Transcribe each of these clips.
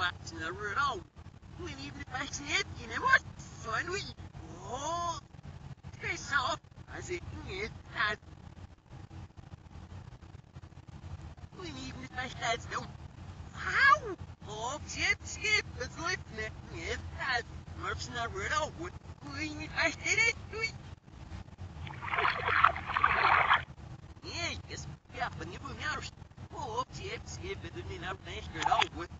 Na rudo. We need to pass it in a what? Fun we. Oh. Piss off. As it is. We need to pass that stone. How? Oh, shit, shit, it's like that. Yes, that. Murph's not of what we I did it. Yeah, yes, yeah, but you out. Oh, but you need not finish it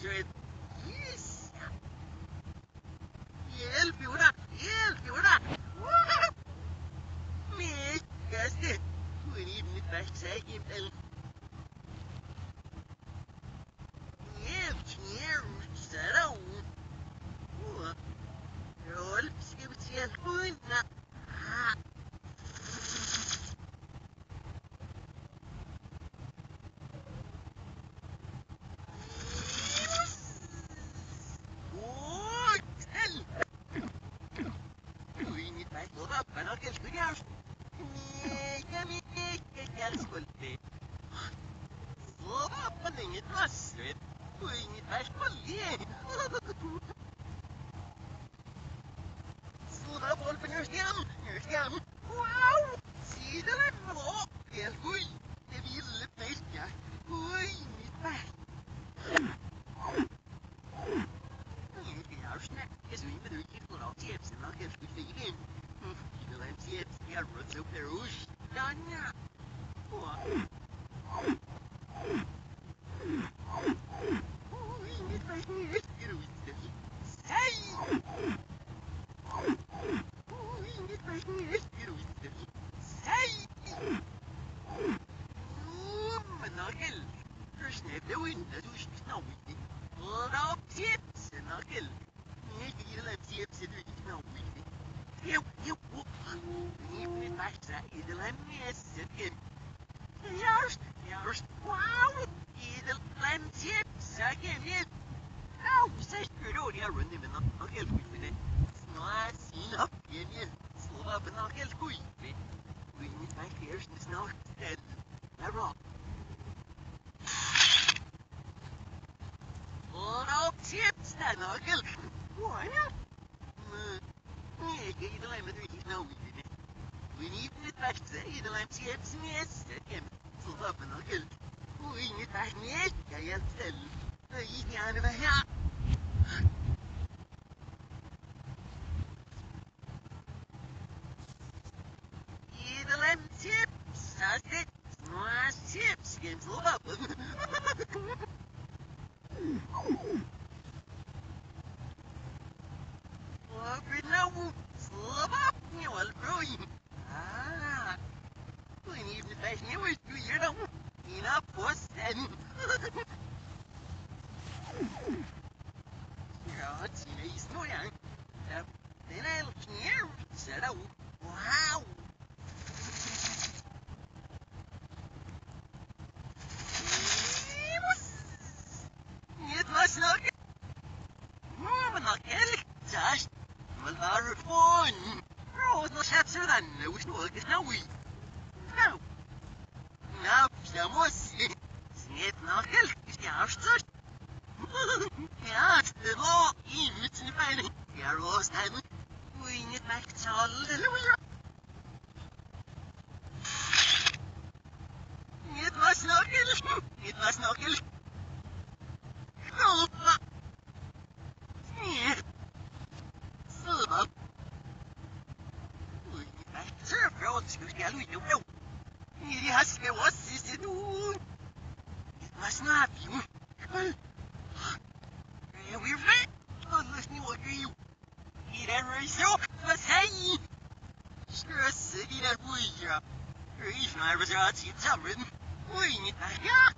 shit, не досвет, вы не дашь полей. Сюда боль понюхнем, нюхнем. Вау! Сидора во! Эргуй! Ты видел песня? Ой, не так. Нет, я уж не... Извини, мы другие курал тепси, но я шкуч не ген. Килаем тепси, я рвутся в перуш. Да-да! Вау! Mm-hmm. Wow! We need het back say the lamp tips yes. Hem. Slå upp knuckle. We need back yes. Jag. Jag gick gärna med här. Idelen tips, that's it. More tips, will grow. Ah, we need to you with you, you know. Eerlijk, Josh. Maar daar gewoon. Rood nog het zo dan. Hoe is nog eens nou Удалось снять на я что Ja, lo, i mit ne beine. Ja, los, dein. Ui, net mach zahl, halleluja. Net was noch gel. Net was noch gel. Knopf, 이리 하시게와 시시눈 마시나비 위위 안나시니 와기 이래라이쇼 마사이 슈스리라 부이야 이나르자 지자문 우이니 아야